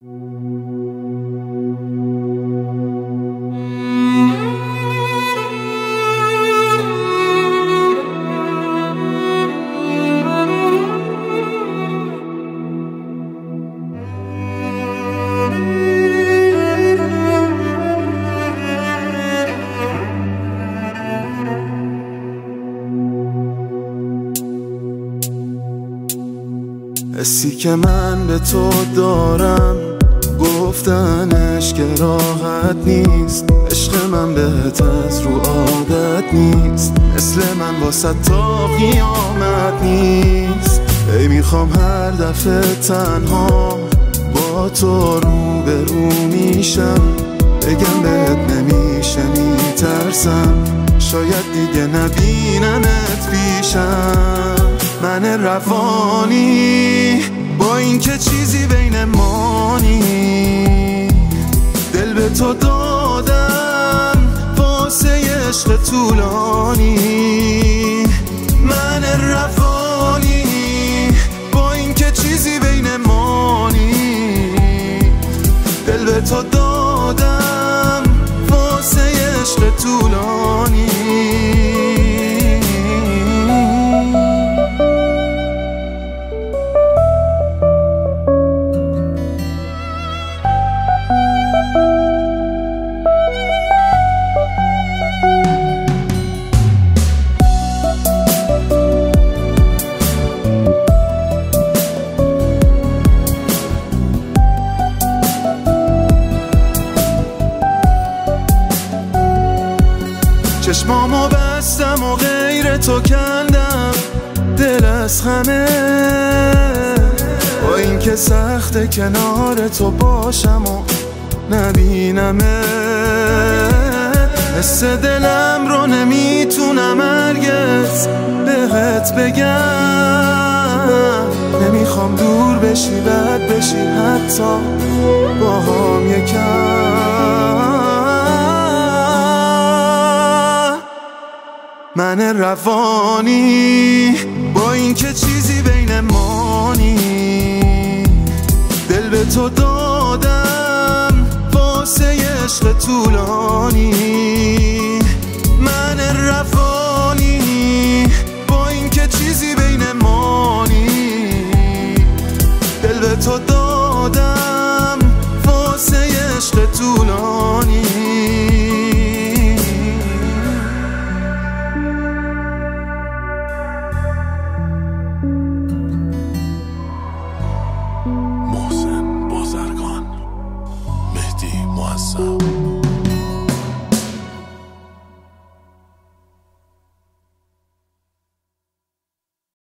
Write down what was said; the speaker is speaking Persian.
حسی که من به تو دارم گفتنش که راحت نیست. عشق من بهت از رو عادت نیست. مثل من واسه تا قیامت نیست. ای می‌خوام هر دفعه تنها با تو رو به رو میشم. بگم بهت نمیشه میترسم. شاید دیگه نبینمت پیشم. من روانی با اینکه چیزی بین مانی عشق طولانی. من روانی با اینکه چیزی بین مانی. دل به تو دادم واسه عشق طولانی. چشمامو بستم و غیر تو کندم. دل از همه با اینکه سخت کنار تو باشم و نبینمه. حس دلم رو نمی‌تونم هرگز بهت بگم. نمی‌خوام دور بشی بد بشی حتی با هم یکم. من روانی با اینکه چیزی بین مانی. دل به تو دادم. واسه عشق طولانی.